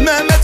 Mehmet